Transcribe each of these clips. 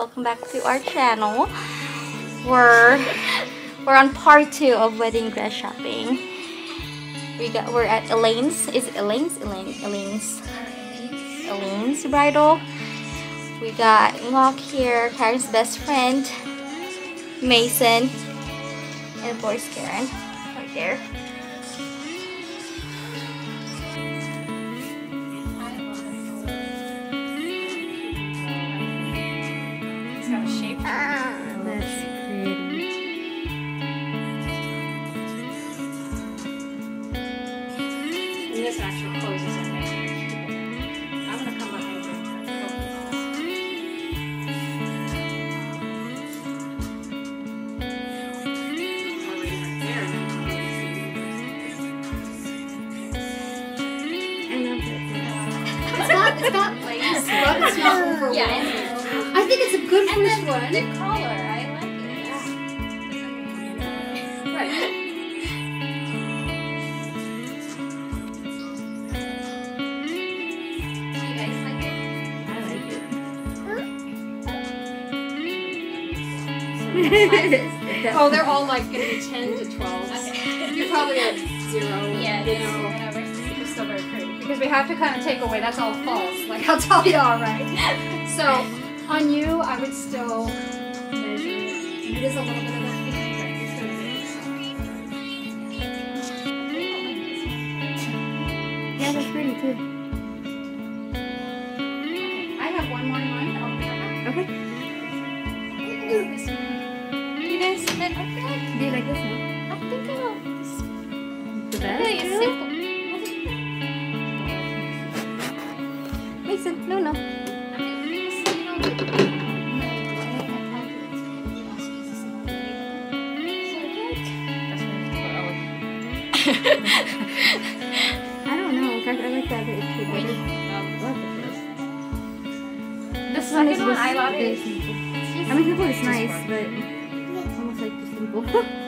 welcome back to our channel. We're we're on part two of wedding dress shopping. We got we're at Ellyne's. Is it Ellyne's? Ellyne Ellyne's Ellyne's bridal. We got Ngok here, Karen's best friend, Mason, and of course Karen right there. This actually closes it right here. I'm gonna come behind you. and try to focus. I'll lay it right there and then I'll It's not, it's but it's not overwhelming. Yeah, I think it's a good and first then one. Oh, they're all like gonna be 10 to 12. You probably have zero. Yeah, you know. whatever. It's still very pretty. Because we have to kind of take away, that's all false. Like, I'll tell you all right. So, on you, I would still measure it. It is a little bit of a pink, but it's gonna be Yeah, that's pretty too. No, no. I don't know. I I like that it's too big. Love the. This one is second one, I love it. I mean, simple is nice, but it's almost like the simple.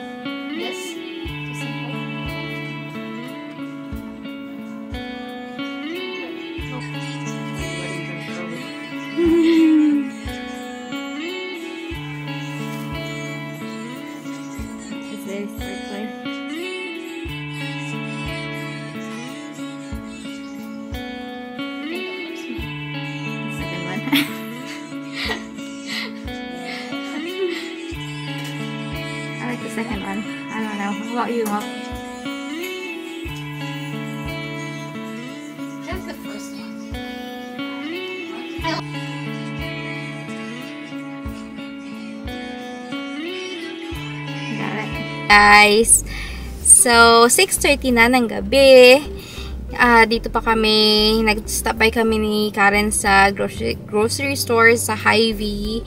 you, Mom? That's the first one. It. Guys, so 6.30 na ng gabi. Ah, dito pa kami, nag-stop by kami ni Karen sa grocery, grocery store sa Hy-Vee.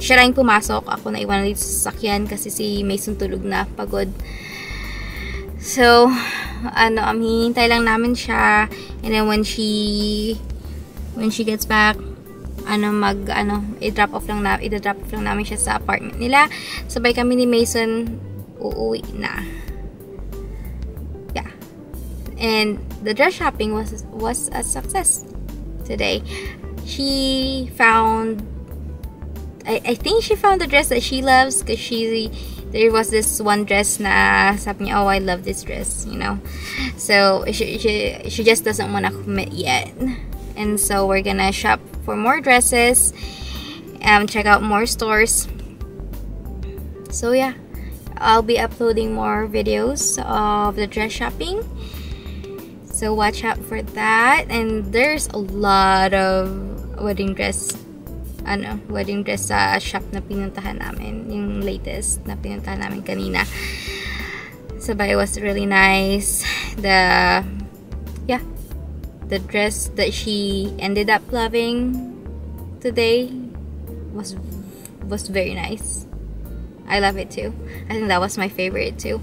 Siya lang pumasok. Ako na iwan dito sa sasakyan kasi si Mason tulog na, pagod. So, ano, um, hinihintay lang namin siya. And then when she, when she gets back, ano mag ano i-drop off lang na i-drop off lang namin siya sa apartment nila. Sabay kami ni Mason uuwi na. Yeah. And the dress shopping was was a success today. She found I, I think she found the dress that she loves because she there was this one dress na sabi niya, oh I love this dress, you know. So she she, she just doesn't want to commit yet. And so we're gonna shop for more dresses um check out more stores. So yeah, I'll be uploading more videos of the dress shopping. So watch out for that. And there's a lot of wedding dress ano, wedding dress sa shop na pinuntahan namin. Yung latest na pinuntahan namin kanina. So, but it was really nice. The, yeah, the dress that she ended up loving today was was very nice. I love it too. I think that was my favorite too.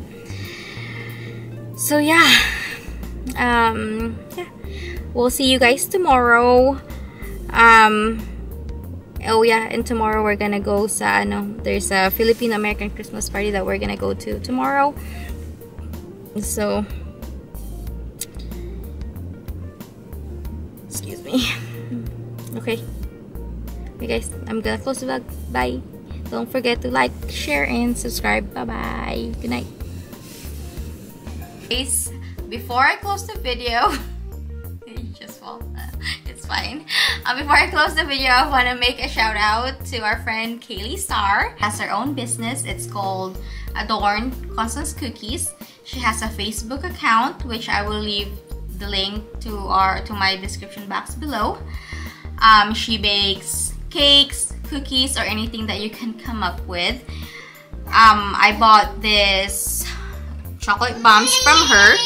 So yeah. Um yeah. We'll see you guys tomorrow. Um Oh yeah, and tomorrow we're gonna go sa ano, there's a Filipino American Christmas party that we're gonna go to tomorrow. So Excuse me. Okay. Okay guys, I'm gonna close the vlog. Bye. Don't forget to like, share, and subscribe. Bye-bye. Good night. Guys, before I close the video, fine. Uh, before I close the video, I want to make a shout out to our friend Kaylee Star. Has her own business. It's called Adorn Constance Cookies. She has a Facebook account, which I will leave the link to our to my description box below. Um, she bakes cakes, cookies, or anything that you can come up with. Um, I bought this chocolate bombs from her.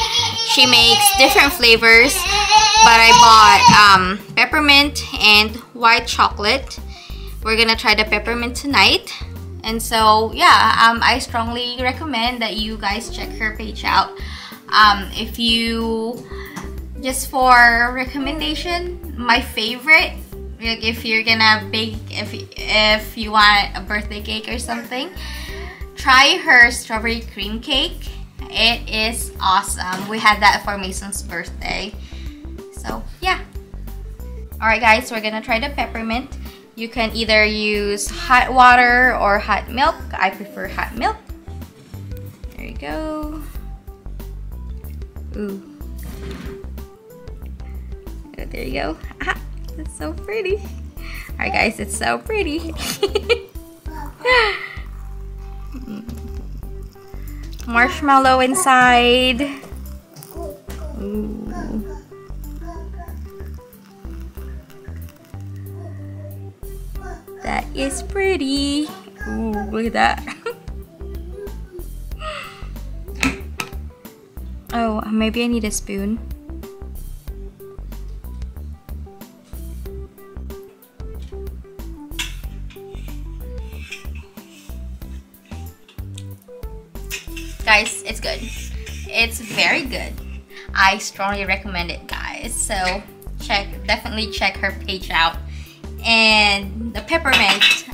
She makes different flavors, but I bought um, peppermint and white chocolate. We're gonna try the peppermint tonight. And so, yeah, um, I strongly recommend that you guys check her page out. Um, if you, just for recommendation, my favorite, like if you're gonna bake, if, if you want a birthday cake or something, try her strawberry cream cake. It is awesome. We had that for Mason's birthday. So, yeah. Alright guys, we're gonna try the peppermint. You can either use hot water or hot milk. I prefer hot milk. There you go. Ooh. Oh, there you go. Ah, it's so pretty. Alright guys, it's so pretty. Marshmallow inside. Is pretty. Ooh, look at that. oh, maybe I need a spoon. Guys, it's good. It's very good. I strongly recommend it, guys. So check, definitely check her page out and the peppermint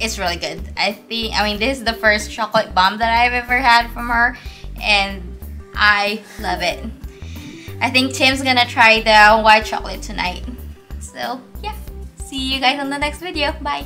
is really good. I think, I mean, this is the first chocolate bomb that I've ever had from her, and I love it. I think Tim's gonna try the white chocolate tonight. So, yeah. See you guys on the next video. Bye.